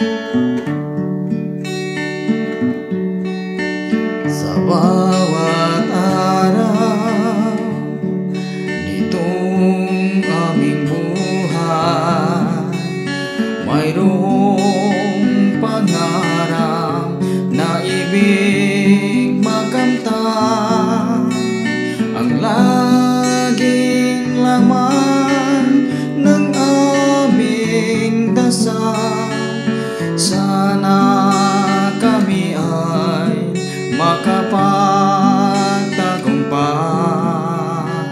Música sana kami ay makapagtagumpay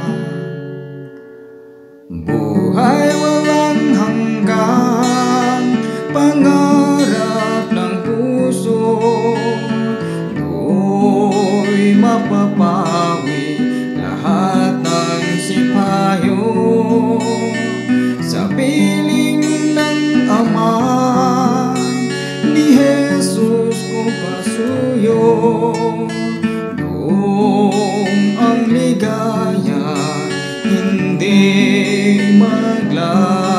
Buhay walang hanggan, pangarap ng puso Do'y mapapag sa'yo. Noong ang ligaya hindi maglalaho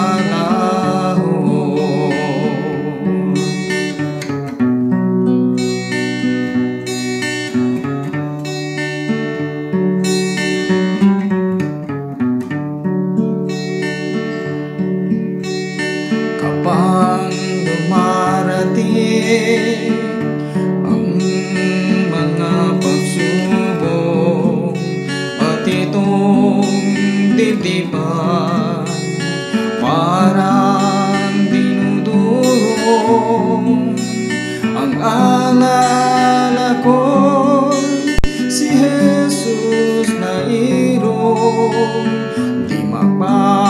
Kapag dumarating ang anak ko si Jesus na irong di magpapalagay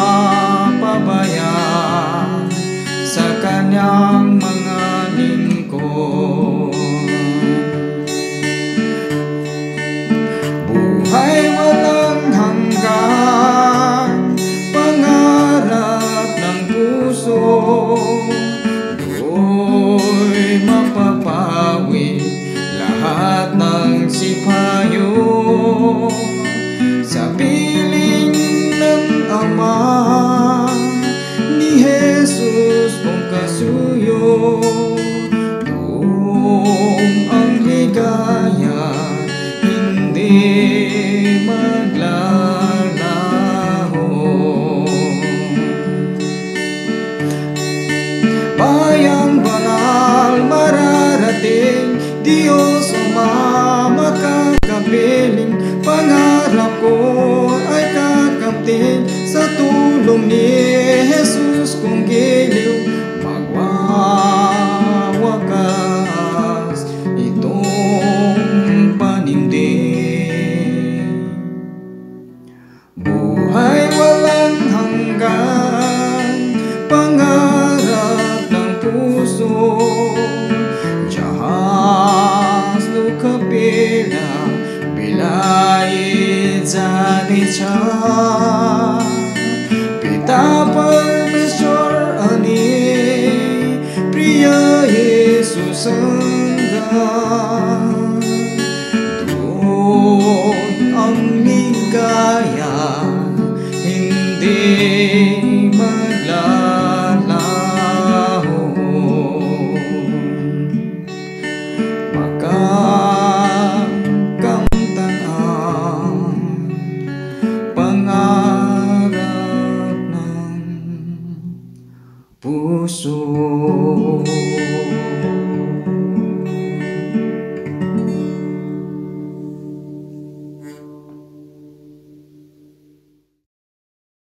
जानेछ पिता परमेश्वर अनि प्रिय सुसँग अङ्गिकाया हिन्दे そう。